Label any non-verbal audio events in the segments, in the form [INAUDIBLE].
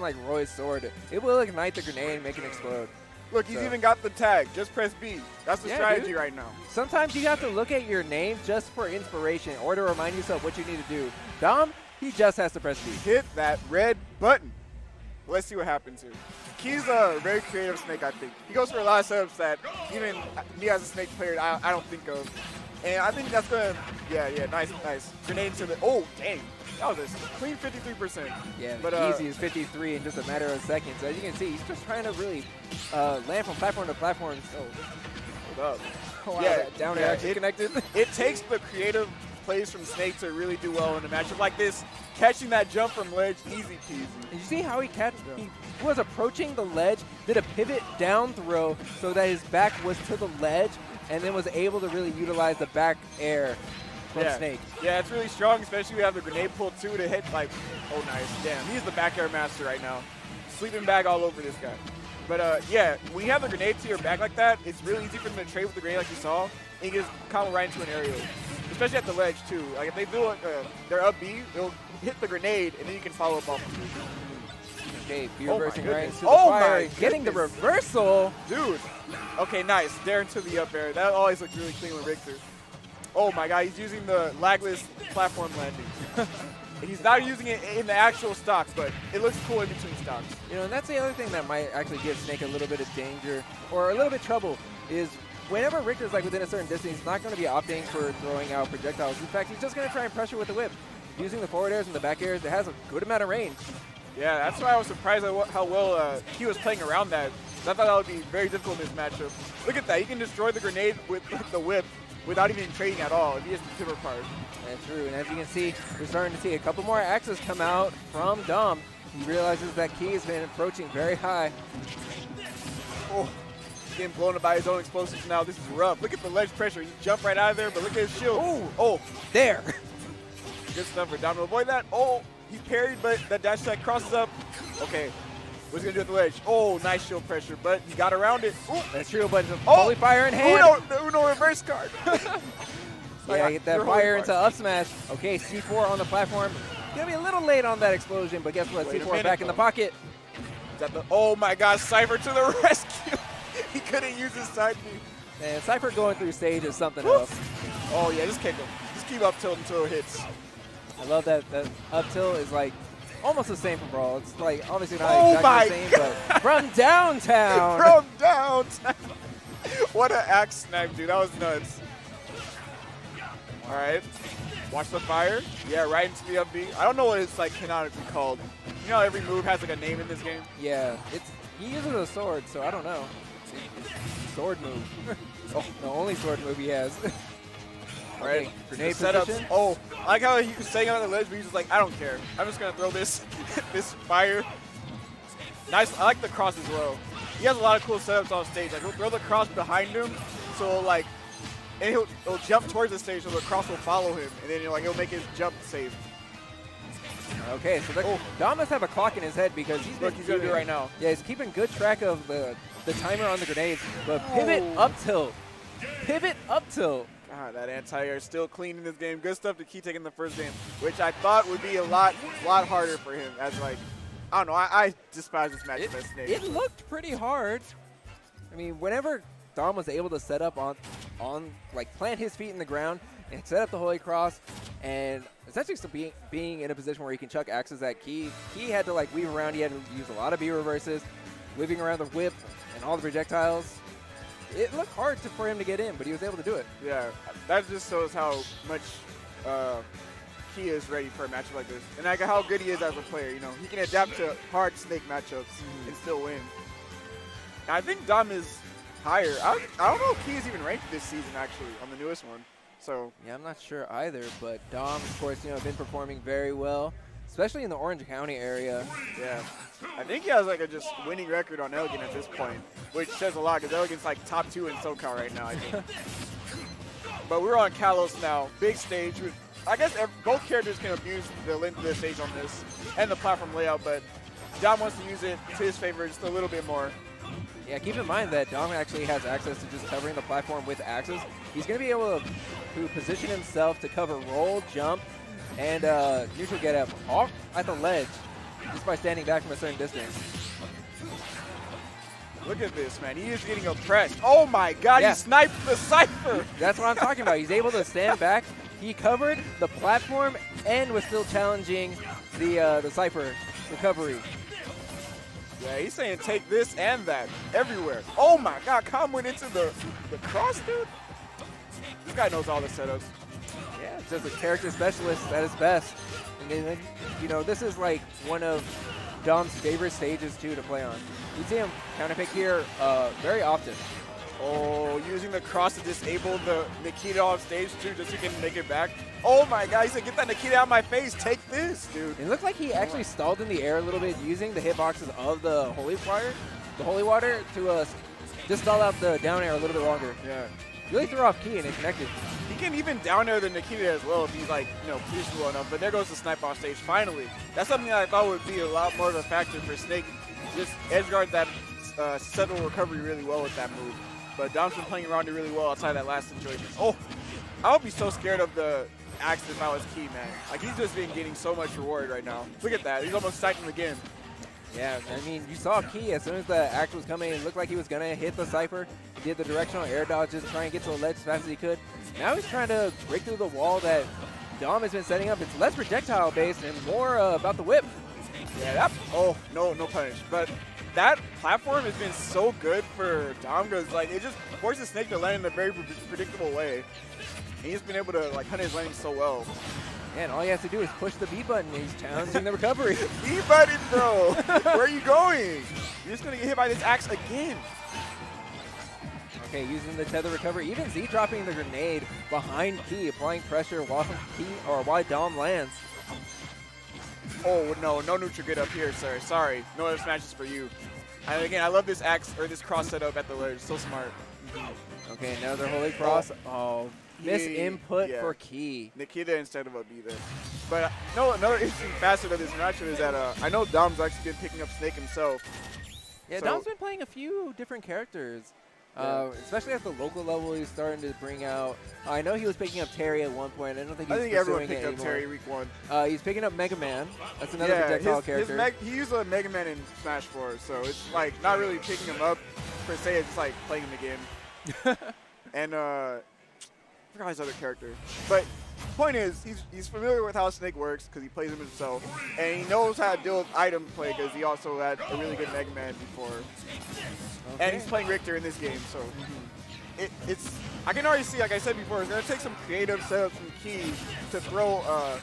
like Roy's sword, it will ignite the grenade and make it explode. Look, he's So- even got the tag. Just press B. That's the Yeah, strategy dude. right now. Sometimes you have to look at your name just for inspiration or to remind yourself what you need to do. Dom, he just has to press B. Hit that red button. Let's see what happens here. He's a very creative snake, I think. He goes for a lot of setups that even me as a snake player, I, I don't think of. And I think that's going to, yeah, yeah, nice, nice. Grenade to the, oh, dang. That was a clean 53%. Yeah, But, uh, easy is 53 in just a matter of seconds. As you can see, he's just trying to really uh, land from platform to platform. So, Hold up. oh, wow, Yeah, that down air yeah, connected. [LAUGHS] It takes the creative plays from Snake to really do well in a matchup like this. Catching that jump from ledge, easy peasy. Did you see how he catch? He was approaching the ledge, did a pivot down throw so that his back was to the ledge, and then was able to really utilize the back air from yeah. Snake. Yeah, it's really strong, especially we have the grenade pull too to hit like, oh nice, damn, he's the back air master right now. Sleeping bag all over this guy. But uh, yeah, when you have the grenade to your back like that, it's really easy for them to trade with the grenade like you saw, and you just combo right into an aerial. Especially at the ledge too. Like if they do like, uh, they're up B, they'll hit the grenade, and then you can follow up off. Okay, be Oh my reversing right into the Oh fire, my getting the reversal. Dude. Okay, nice. Dare into the up air. That always looks really clean with Richter. Oh my god, he's using the lagless platform landing. [LAUGHS] he's not using it in the actual stocks, but it looks cool in between stocks. You know, and that's the other thing that might actually give Snake a little bit of danger or a little bit trouble is whenever Richter's like within a certain distance, he's not going to be opting for throwing out projectiles. In fact, he's just going to try and pressure with the whip. Using the forward airs and the back airs, it has a good amount of range. Yeah, that's why I was surprised at how well uh, he was playing around that. I thought that would be very difficult in this matchup. Look at that. He can destroy the grenade with [LAUGHS] the whip without even trading at all if he has the pivot card. That's true, and as you can see, we're starting to see a couple more axes come out from Dom. He realizes that Ki has been approaching very high. Oh, he's getting blown up by his own explosives now. This is rough. Look at the ledge pressure. He jumped right out of there, but look at his shield. Ooh. Oh, There! [LAUGHS] good stuff for Dom to avoid that. Oh, he parried, but that dash attack crosses up. Okay, what's he going to do at the ledge? Oh, nice shield pressure, but he got around it. Ooh. That's true, but Oh, holy fire in hand. Uno, Uno reverse card. [LAUGHS] Yeah, Like, get that fire into up smash. Okay, C4 on the platform. Gonna be a little late on that explosion, but guess what? Wait a C4 minute, back in the pocket. That the, oh my god, Cypher to the [LAUGHS] rescue. he couldn't use his side B. And Cypher going through stage is something else. Oh yeah, just kick him. Just keep up tilt until it hits. I love that that up tilt is like almost the same from Brawl. It's like obviously not Oh exactly the same, but from downtown. [LAUGHS] From downtown. [LAUGHS] what an axe snipe, dude. That was nuts. All right. Watch the fire. Yeah, right into the up B. I don't know what it's like canonically called. You know how every move has like a name in this game? yeah, it's he uses a sword, so I don't know. Sword move. [LAUGHS] oh, the only sword move he has. Right. Okay, grenade setups. Oh, I like how he was staying on the ledge, but he's just like, I don't care. I'm just gonna throw this, [LAUGHS] this fire. Nice. I like the cross as well. He has a lot of cool setups on stage. Like he'll throw the cross behind him, so like, and he'll, he'll jump towards the stage, so the cross will follow him, and then you know, like he'll make his jump safe. Okay, so Oh. Dom must have a clock in his head because he's Look, he's gonna do right now. Yeah, he's keeping good track of the the timer on the grenades. But pivot oh. up tilt, pivot up tilt. God, that anti-air still clean in this game. Good stuff to keep taking the first game, which I thought would be a lot, lot harder for him. As like, I don't know, I, I despise this It, as Snake. it looked pretty hard. I mean, whenever Dom was able to set up on on like plant his feet in the ground and set up the holy cross, and essentially still being being in a position where he can chuck axes at Ki. He had to like weave around. He had to use a lot of B reverses, weaving around the whip and all the projectiles. It looked hard to, for him to get in, but he was able to do it. Yeah, that just shows how much uh, he is ready for a matchup like this, and like how good he is as a player. You know, he can adapt to hard snake matchups and still win. I think Dom is higher. I, I don't know if he is even ranked this season actually on the newest one. So Yeah, I'm not sure either, but Dom, of course, you know, been performing very well, especially in the Orange County area. yeah, I think he has like a just winning record on Elegant at this point, which says a lot because Elegant's like top two in SoCal right now. I think. but we're on Kalos now, big stage. with- I guess both characters can abuse the length of the stage on this and the platform layout, but Dom wants to use it to his favor just a little bit more. Yeah, keep in mind that Dom actually has access to just covering the platform with axes. He's going to be able to position himself to cover roll, jump, and uh, neutral get up all at the ledge. just by standing back from a certain distance. Look at this, man. He is getting oppressed. Oh my god, Yeah. he sniped the Cypher. That's what I'm talking about. He's able to stand [LAUGHS] back. He covered the platform and was still challenging the uh, the Cypher recovery. Yeah, he's saying take this and that everywhere. Oh my god, Khan went into the, the cross, dude. This guy knows all the setups. Just a character specialist at his best. And then, you know, this is like one of Dom's favorite stages too to play on. You see him counterpick here uh, very often. Oh, using the cross to disable the Nikita off stage too, just so he can make it back. Oh my god, he said, get that Nikita out of my face. Take this, dude. It looked like he actually stalled in the air a little bit using the hitboxes of the Holy Fire, the Holy Water to uh, just stall out the down air a little bit longer. Yeah. Really threw off Ki and it connected. He can even down air the Nikita as well if he's like, you know, positioned well enough. But there goes the snipe off stage finally. That's something I thought would be a lot more of a factor for Snake. Just edge guard that uh, settle recovery really well with that move. But Dom's been playing around it really well outside that last situation. Oh, I would be so scared of the axe if I was Ki, man. Like he's just been getting so much reward right now. Look at that. He's almost sniping again. Yeah, I mean, you saw Ki as soon as the axe was coming, it looked like he was going to hit the Cypher. Did the directional air dodge, just try and get to the ledge as fast as he could. Now he's trying to break through the wall that Dom has been setting up. It's less projectile based and more uh, about the whip. Yeah, that. Oh no, no punish. But that platform has been so good for Dom because like it just forces Snake to land in a very predictable way. And he's been able to like hunt his landing so well. And all he has to do is push the B button. He's challenging the recovery. [LAUGHS] B button, bro. Where are you going? You're just gonna get hit by this axe again. Okay, using the tether recovery. Even Z dropping the grenade behind Ki, applying pressure while Ki or while Dom lands. Oh no, no neutral get up here, sir. Sorry, no other smashes for you. And again, I love this axe or this cross setup at the ledge. So smart. Okay, another Holy Cross. Oh, miss He- input yeah. for Ki. Nikita instead of a B there. But uh, no, another interesting facet of this matchup is that uh, I know Dom's actually been picking up Snake himself. Yeah, So- Dom's been playing a few different characters. Uh, especially at the local level, he's starting to bring out. I know he was picking up Terry at one point. I don't think he's I think everyone picked up anymore. Terry week one. Uh, he's picking up Mega Man. That's another yeah, projectile his, character. his Meg, he used a Mega Man in Smash 4, so it's like not really picking him up per se. It's just like playing him again. [LAUGHS] and uh, I forgot his other character. But point is, he's, he's familiar with how Snake works because he plays him himself, and he knows how to deal with item play because he also had a really good Mega Man before. And he's playing Richter in this game, so it, it's. I can already see, like I said before, it's gonna take some creative setups from Ki to throw uh,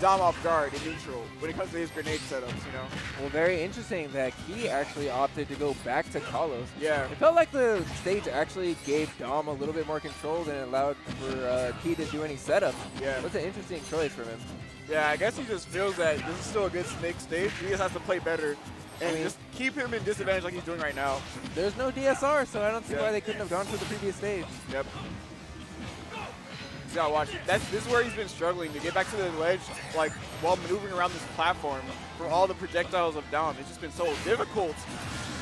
Dom off guard in neutral when it comes to his grenade setups. You know. Well, very interesting that Ki actually opted to go back to Kalos. Yeah. It felt like the stage actually gave Dom a little bit more control than it allowed for uh, Ki to do any setup. Yeah. That's an interesting choice from him. Yeah, I guess he just feels that this is still a good Snake stage. He just has to play better and I mean- just keep him in disadvantage like he's doing right now. There's no DSR, so I don't see Yeah. why they couldn't have gone to the previous stage. Yep. You gotta watch. That's this is where he's been struggling to get back to the ledge, like while maneuvering around this platform for all the projectiles of Dom. It's just been so difficult.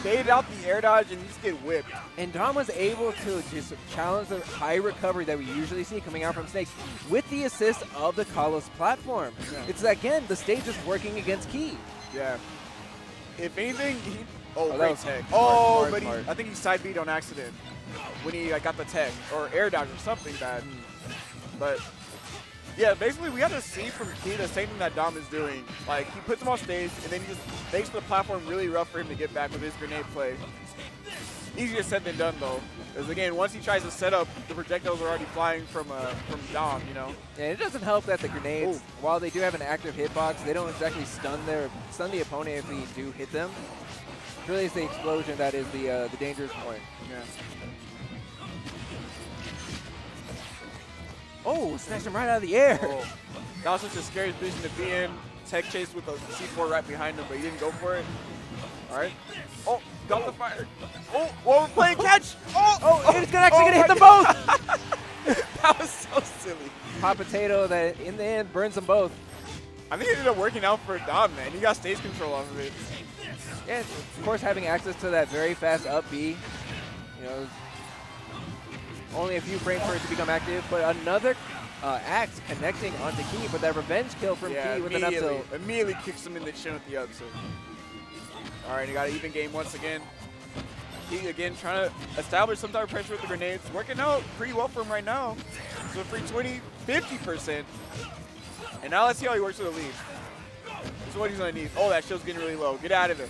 Bait out the air dodge and just get whipped. And Dom was able to just challenge the high recovery that we usually see coming out from Snakes with the assist of the Kalos platform. Yeah. It's again, the stage is working against Ki. Yeah. If anything, he. Oh, Oh, great tech. smart, oh, smart, but he. I think he side beat on accident when he like, got the tech or air dodge or something bad. Hmm. But yeah, basically we have to see from Ki the same thing that Dom is doing. Like he puts him on stage and then he just makes the platform really rough for him to get back with his grenade play. Easier said than done though, because again, once he tries to set up, the projectiles are already flying from uh, from Dom. You know. And it doesn't help that the grenades, Ooh. while they do have an active hitbox, they don't exactly stun their stun the opponent if we do hit them. Really it's the explosion that is the uh, the dangerous point. Yeah. Oh, smashed him right out of the air. Oh, that was such a scary position to be in. Tech chase with a C4 right behind him, but he didn't go for it. All right. Oh, got the fire. Oh, well, we're playing [LAUGHS] catch. Oh, Oh, oh it's gonna actually oh gonna hit them both. [LAUGHS] that was so silly. Hot potato that in the end burns them both. I think it ended up working out for Dom, man. He got stage control off of it. Yeah, of course having access to that very fast up B, you know, only a few frames for it to become active, but another uh, axe connecting onto Ki, but that revenge kill from yeah, Ki with an up immediately, tilt. immediately kicks him in the chin with the up tilt. All right, he got an even game once again. He again trying to establish some type of pressure with the grenades. Working out pretty well for him right now. So free 20, 50%. And now let's see how he works with the lead. This is what he's gonna need. Oh, that shield's getting really low. Get out of there.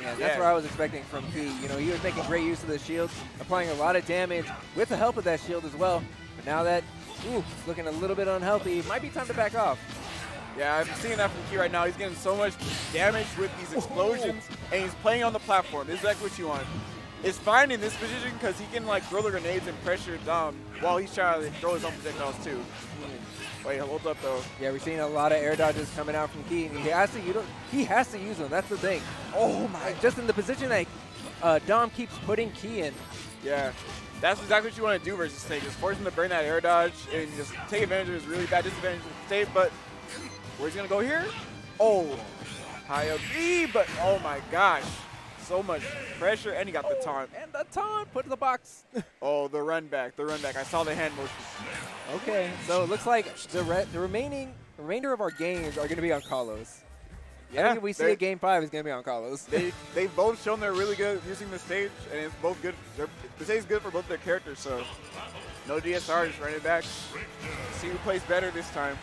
Yeah, that's Yeah. what I was expecting from Ki. You know, he was making great use of the shield, applying a lot of damage with the help of that shield as well. But now that, ooh, it's looking a little bit unhealthy, might be time to back off. Yeah, I'm seeing that from Ki right now. He's getting so much damage with these explosions, and he's playing on the platform. This is exactly what you want. It's fine in this position because he can like throw the grenades and pressure Dom while he's trying to throw his own projectiles too. Wait, hold up though. Yeah, we're seeing a lot of air dodges coming out from Ki, and he has to, you know, he has to use them. That's the thing. Oh my. Just in the position that uh, Dom keeps putting Ki in. Yeah, that's exactly what you want to do versus Snake. Just force him to burn that air dodge and just take advantage of his really bad disadvantage of state. But where's he gonna go here? Oh, high up B, but oh my gosh, so much pressure, and he got the taunt. And the taunt, put in the box. [LAUGHS] Oh, the run back, the run back. I saw the hand motion. okay, so it looks like the re the remaining remainder of our games are going to be on Kalos. Yeah, I think if we see a game five, it's going to be on Kalos. they [LAUGHS] they've both shown they're really good using the stage, and it's both good. The stage is good for both their characters, so no DSR, just run it back. See who plays better this time.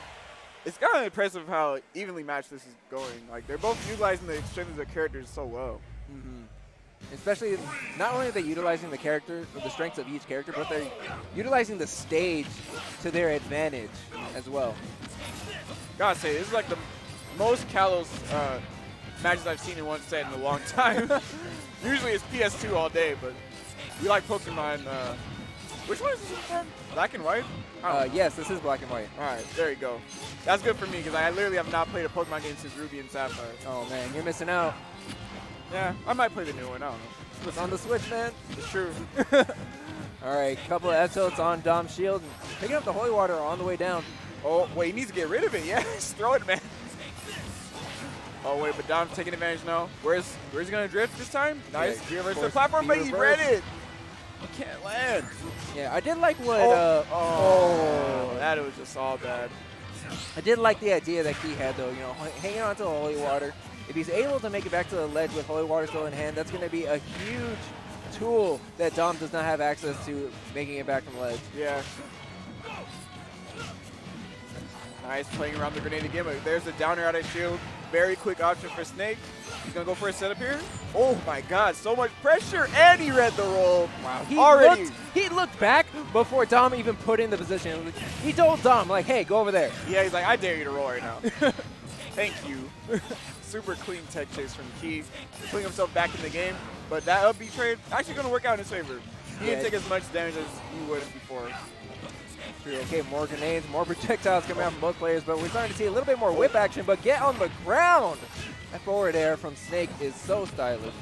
It's kind of impressive how evenly matched this is going. Like they're both utilizing the strengths of their characters so well. Mhm. Especially, not only are they utilizing the character, or the strengths of each character, but they're utilizing the stage to their advantage as well. Gotta say, this is like the most Kalos uh, matches I've seen in one set in a long time. [LAUGHS] Usually it's PS2 all day, but we like Pokemon. Uh, which one is this from? Black and white? Uh, yes, this is black and white. All right, there you go. That's good for me because I literally have not played a Pokemon game since Ruby and Sapphire. Oh man, you're missing out. Yeah, I might play the new one. I don't know. It's on the Switch, man. It's true. [LAUGHS] All right, couple of F on Dom's shield, picking up the holy water on the way down. Oh, wait, he needs to get rid of it. Yes, throw it, man. Oh, wait, but Dom's taking advantage now. Where's where's he going to drift this time? Nice. Yeah, reverse the platform, but he read it. He can't land. Yeah, I did like what. Oh, Uh, oh, that was just all bad. I did like the idea that he had, though. You know, hanging on to the holy water. If he's able to make it back to the ledge with holy water still in hand, that's going to be a huge tool that Dom does not have access to making it back from the ledge. Yeah. Nice playing around the grenade again, but there's the downer out of shield. Very quick option for Snake. He's gonna go for a setup here. Oh my god, so much pressure, and he read the roll. Wow, He already. looked, he looked back before Dom even put in the position. He told Dom, like, hey, go over there. Yeah, he's like, I dare you to roll right now. [LAUGHS] Thank you. Super clean tech chase from Ki, putting himself back in the game. But that up trade actually gonna work out in his favor. He Yeah. didn't take as much damage as he would before. True. Okay, more grenades, more projectiles coming out from both players, but we're starting to see a little bit more whip action, but get on the ground. That forward air from Snake is so stylish.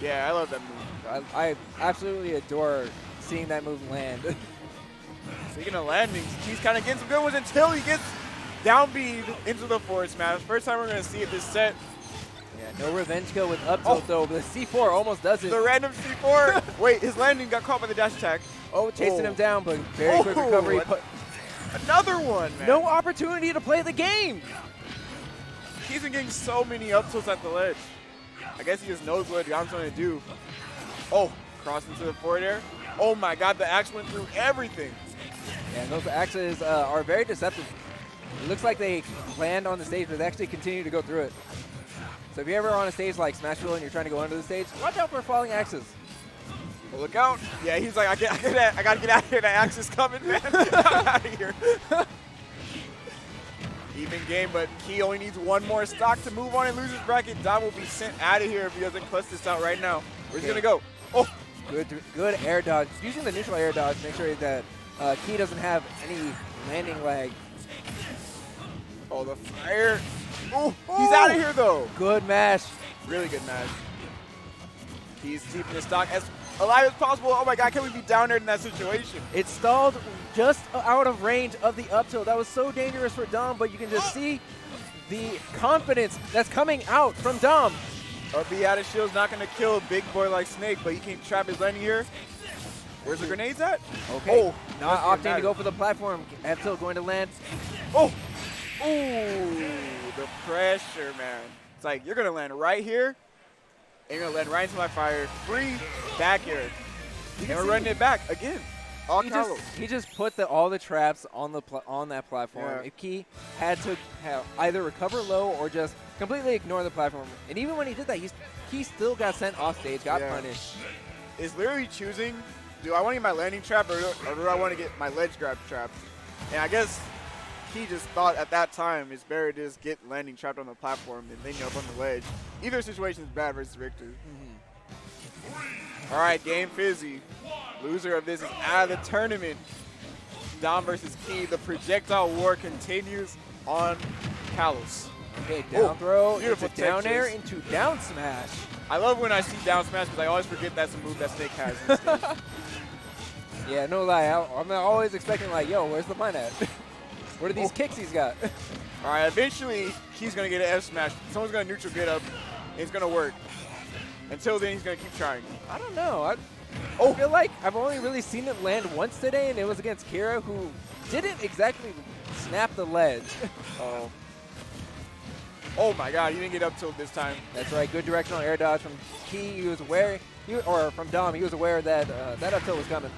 Yeah, I love that move. I, I absolutely adore seeing that move land. [LAUGHS] Speaking of landings, he's kind of getting some good ones until he gets down bead into the forward smash. First time we're going to see it this set. Yeah, no revenge kill with up tilt though, but the C4 almost does it. The random C4. [LAUGHS] Wait, his landing got caught by the dash attack. oh, chasing Oh. him down, but very quick Oh, recovery. what- Put, Another one, man. no opportunity to play the game. He's been getting so many up tilts at the ledge. I guess he just knows what Dom's going to do. Oh, cross into the forward air. Oh my god, the axe went through everything. Yeah, those axes uh, are very deceptive. It looks like they land on the stage, but they actually continue to go through it. So if you're ever on a stage like Smashville and you're trying to go under the stage, watch out for falling axes. Well, look out. Yeah, he's like, I, get, I, gotta, I gotta get out of here. That axe is coming, man. [LAUGHS] I'm out of here. [LAUGHS] Even game, but Ki only needs one more stock to move on and lose his bracket. Dom will be sent out of here if he doesn't clutch this out right now. Where's he Okay. gonna go? Oh, Good, good air dodge. Using the neutral air dodge, make sure that uh, Ki doesn't have any landing lag. oh, the fire. Oh, he's out of here though. Good mash. Really good match. He's keeping his stock as alive as possible. Oh my god, can we be down there in that situation? It stalled just out of range of the up tilt. That was so dangerous for Dom, but you can just see the confidence that's coming out from Dom. Or be out of shield's not gonna kill a big boy like Snake, but he can trap his landing here. Where's the grenades at? Okay, Oh, not opting to go for the platform. F-Tilt going to land. Oh! Ooh, the pressure, man. It's like, you're going to land right here, and you're going to land right into my fire. Free back air. And we're running it back again. All He Kalos. just, he just put the, all the traps on the on that platform. Yeah. If Ki had to have either recover low or just completely ignore the platform, and even when he did that, he's he still got sent off stage, got Yeah. punished. is literally choosing, do I want to get my landing trap or or do I want to get my ledge grab trap? And I guess he just thought at that time it's better to just get landing trapped on the platform than landing up on the ledge. Either situation is bad versus Richter. All right, game fizzy. Loser of this is out of the tournament. Dom versus Ki. The projectile war continues on Kalos. Okay, down throw beautiful down air into down smash. I love when I see down smash because I always forget that's a move that Snake has. in this game. Yeah, no lie. I, I'm always expecting like, yo, where's the mine at? [LAUGHS] what are these Oh. kicks he's got? [LAUGHS] All right, eventually he's gonna get an F smash. Someone's gonna neutral get up. And it's gonna work. Until then, he's gonna keep trying. I don't know. I, Oh. I feel like I've only really seen it land once today, and it was against Kira, who didn't exactly snap the ledge. [LAUGHS] Oh. Oh my God, he didn't get up till this time. That's right. Good directional air dodge from Ki. He was aware, he, or from Dom. He was aware that uh, that up tilt was coming.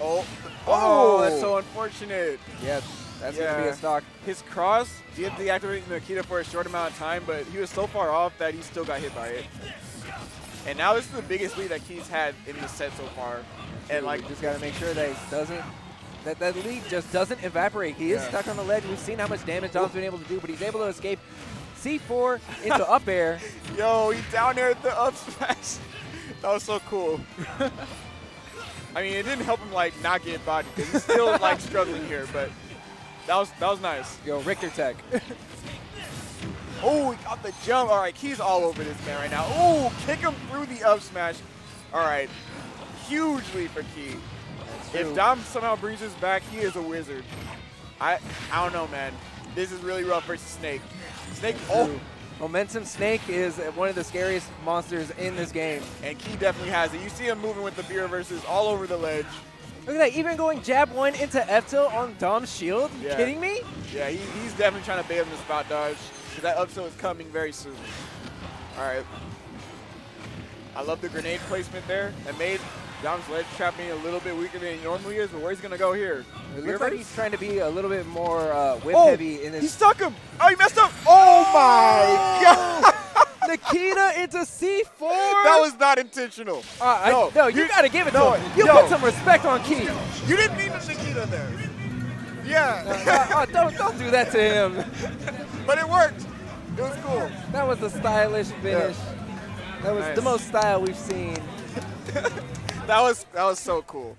Oh. Oh. Oh, that's so unfortunate. Yeah, that's gonna be a stock. His cross did deactivate Nikita for a short amount of time, but he was so far off that he still got hit by it. And now this is the biggest lead that Ki's had in the set so far. And like, just got to make sure that he doesn't. That, that lead just doesn't evaporate. He is Yeah. stuck on the ledge. We've seen how much damage Dom's been able to do, but he's able to escape C4 [LAUGHS] into up air. yo, he's down there at the up smash. [LAUGHS] that was so cool. [LAUGHS] I mean, it didn't help him like not get bodied because he's still like struggling here, but that was that was nice. Yo, Richter Tech. [LAUGHS] Oh, he got the jump. All right, Ki's all over this man right now. Oh, kick him through the up smash. All right, hugely for Ki. If Dom somehow brings us back, he is a wizard. I I don't know, man. This is really rough versus Snake. Snake, oh. Momentum Snake is one of the scariest monsters in this game. and Ki definitely has it. You see him moving with the beer versus all over the ledge. Look at that, even going jab one into F tilt on Dom's shield. Yeah. kidding me? Yeah, he, he's definitely trying to bait him to spot dodge because that up tilt is coming very soon. All right. I love the grenade placement there. That made Dom's ledge trap being a little bit weaker than he normally is, but where's he going to go here? It looks like he's trying to be a little bit more uh, whip Oh, heavy in this. he stuck him. Oh, he messed up. Oh, my God. [LAUGHS] Nikita into C4. that was not intentional. Uh, I- no, no, you, you- gotta give it no, to him. You yo. put some respect on Ki. You didn't need the Nikita there. Yeah. Uh, uh, don't don't do that to him. [LAUGHS] but it worked. It was cool. That was a stylish finish. That was the most style we've seen. [LAUGHS] That was that was so cool.